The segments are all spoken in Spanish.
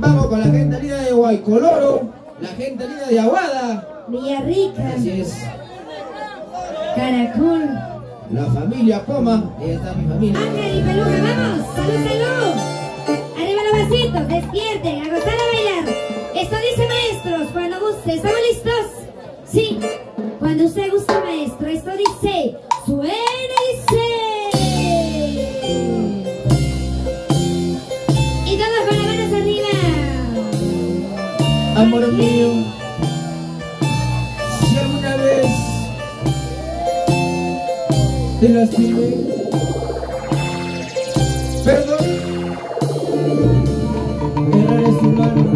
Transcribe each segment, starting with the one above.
Vamos con la gente linda de Guaycoloro, la gente linda de Aguada. Villarrica. Así. Caracol. La familia Poma, ahí está mi familia. Ángel y Peluca, vamos, salud, salud. Arriba los vasitos, despierten, a gozar a bailar. Esto dice maestros, cuando guste, ¿estamos listos? Sí, cuando usted guste maestro, esto dice, suelta. Amor mío, si alguna vez te lastimé, perdón, eres humano.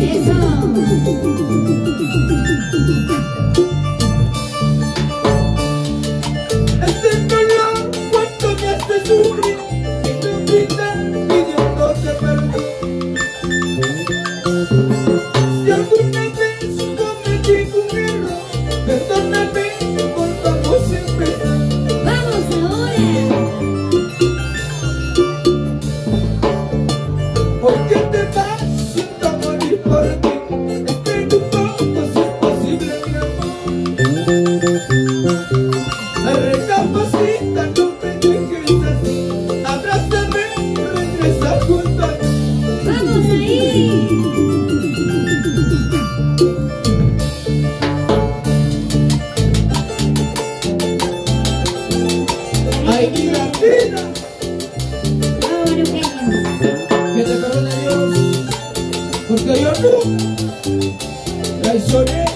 Este es el cuento me hace Aïe, sonner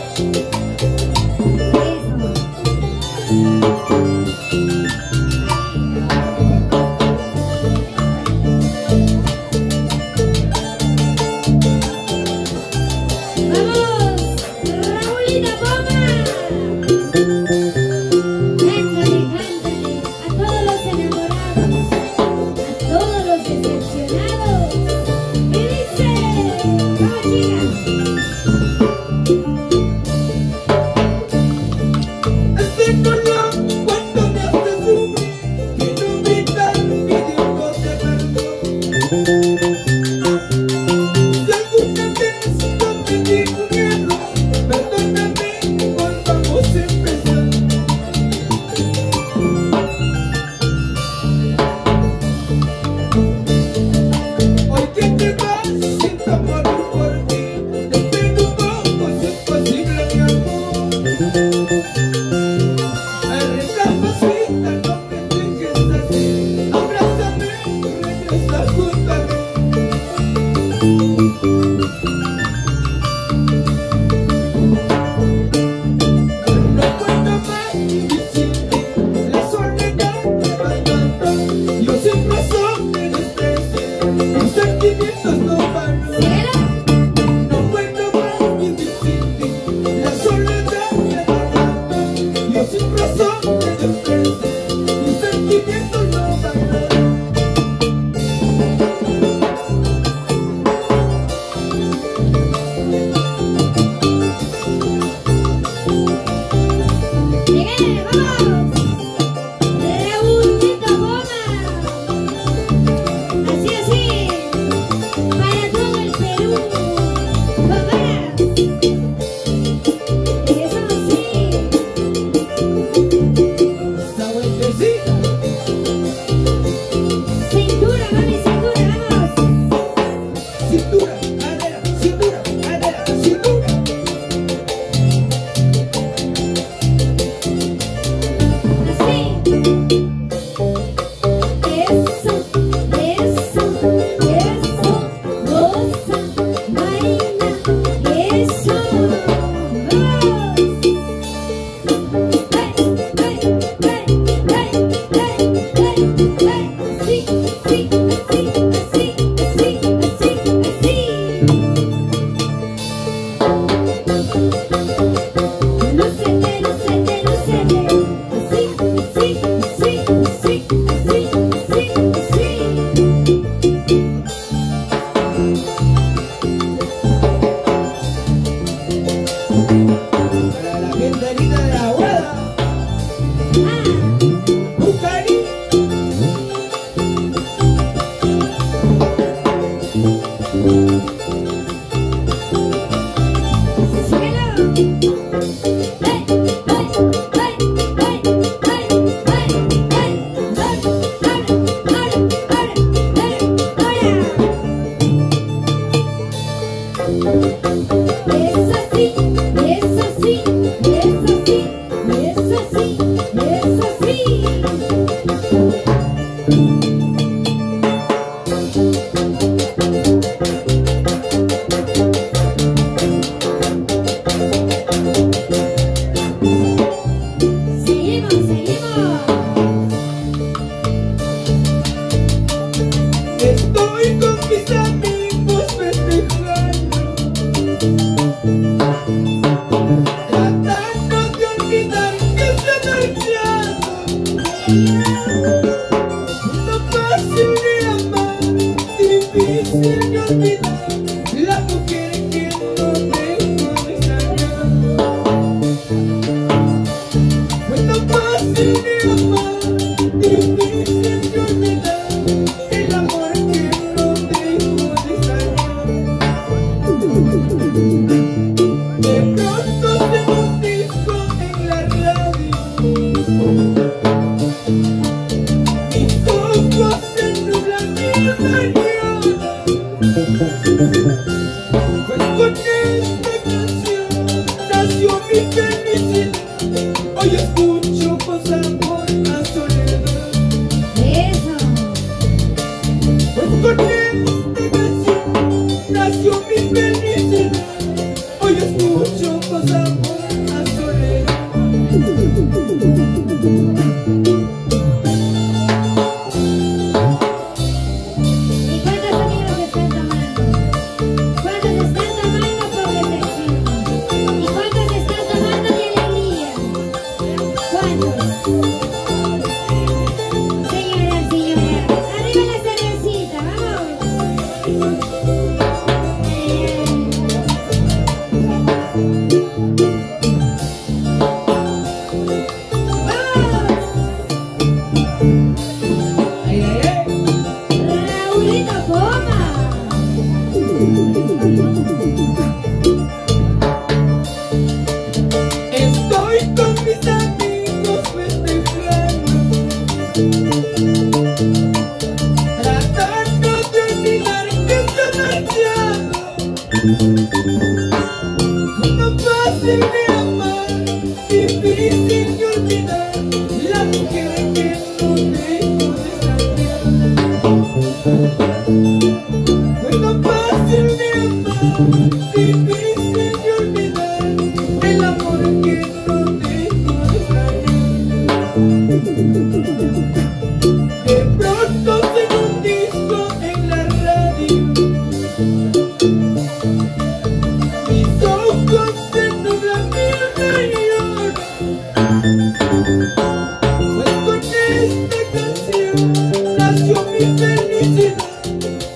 nació mi felicidad.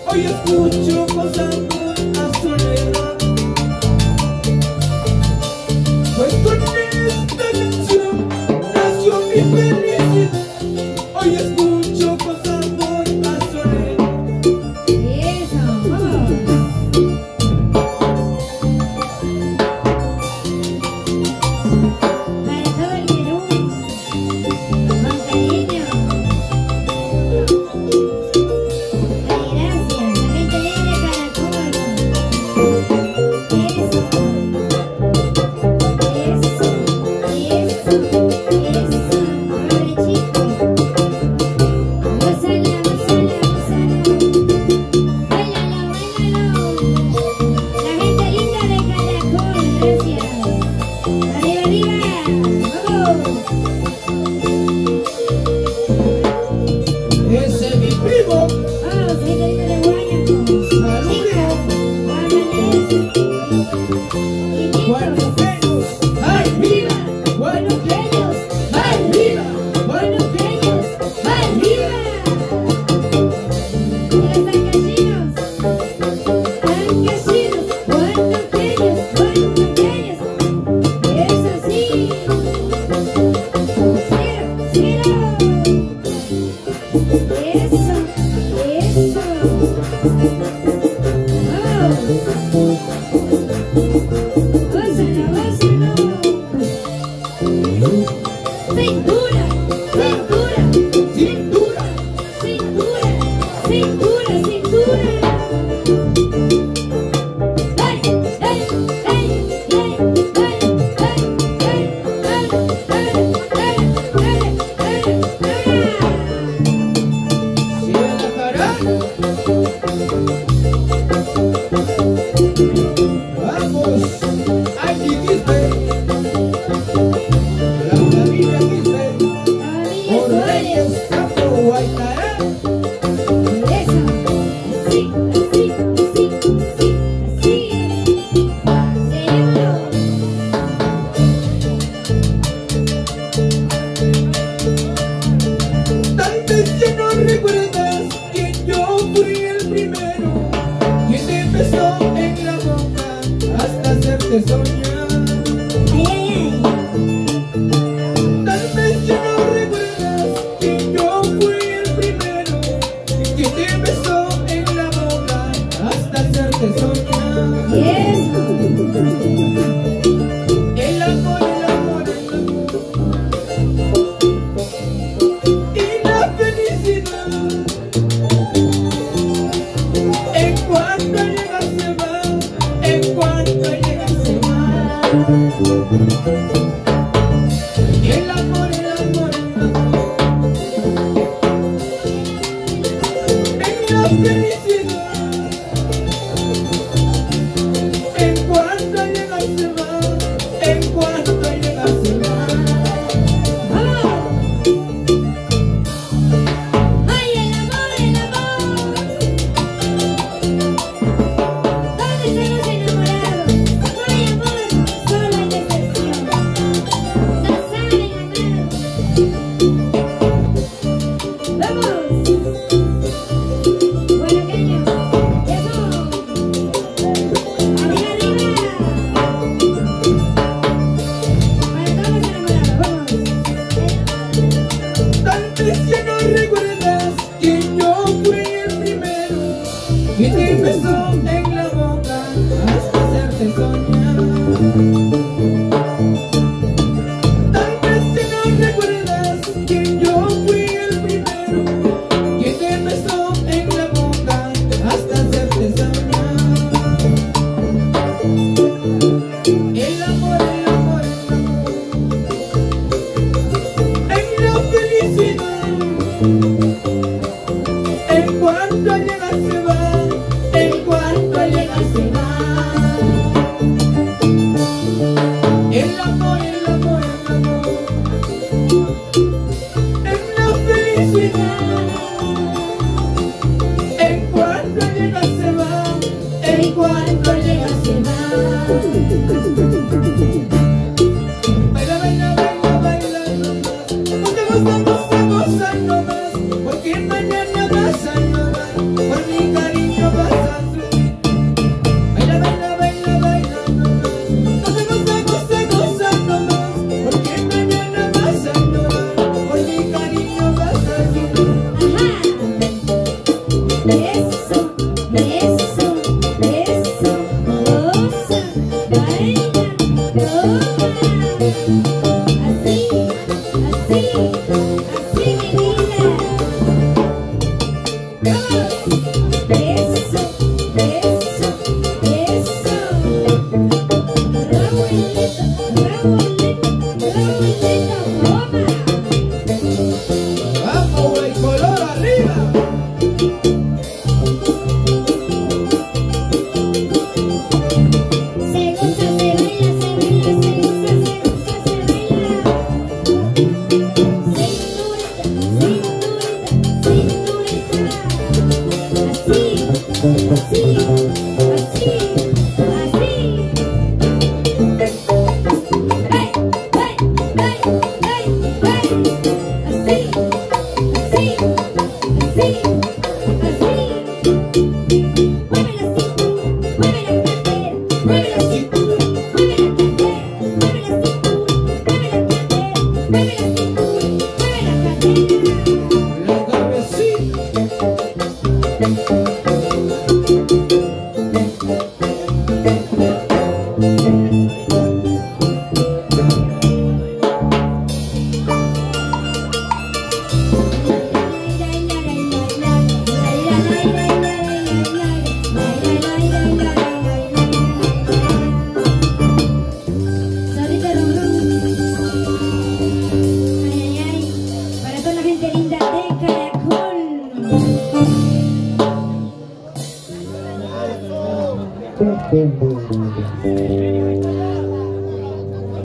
Hoy escucho con Ooh. is on.